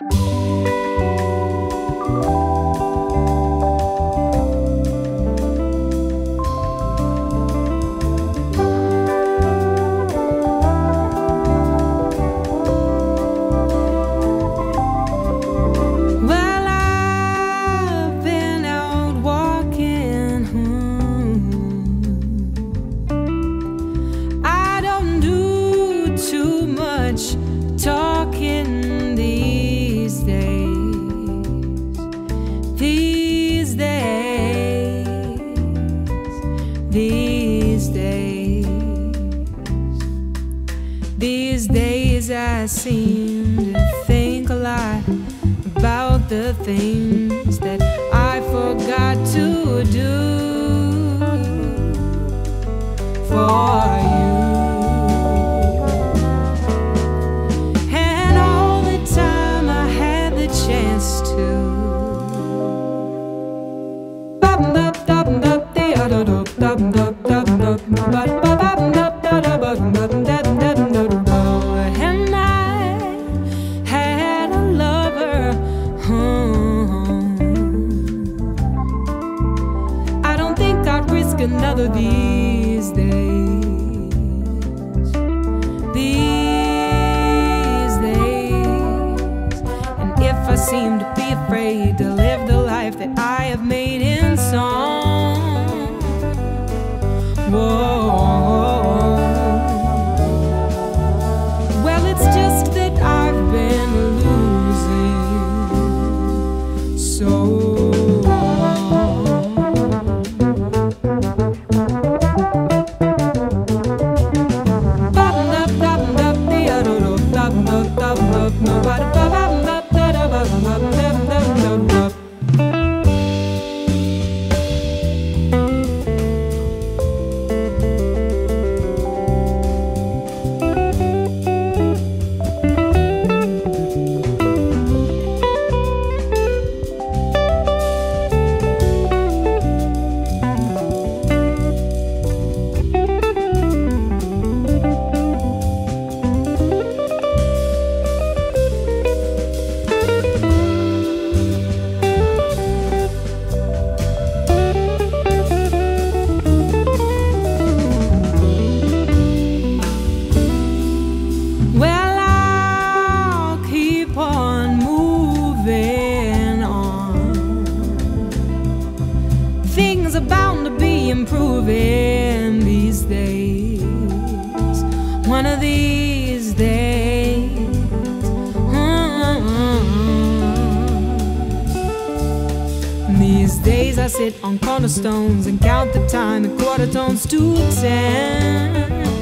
Well, These days. These days I seem to think a lot about the things that I forgot to do for you. These days. These days. And if I seem to be afraid to live the life that I have made in song. Whoa. Things are bound to be improving these days. One of these days. Mm. These days I sit on cornerstones and count the time in quarter tones to ten.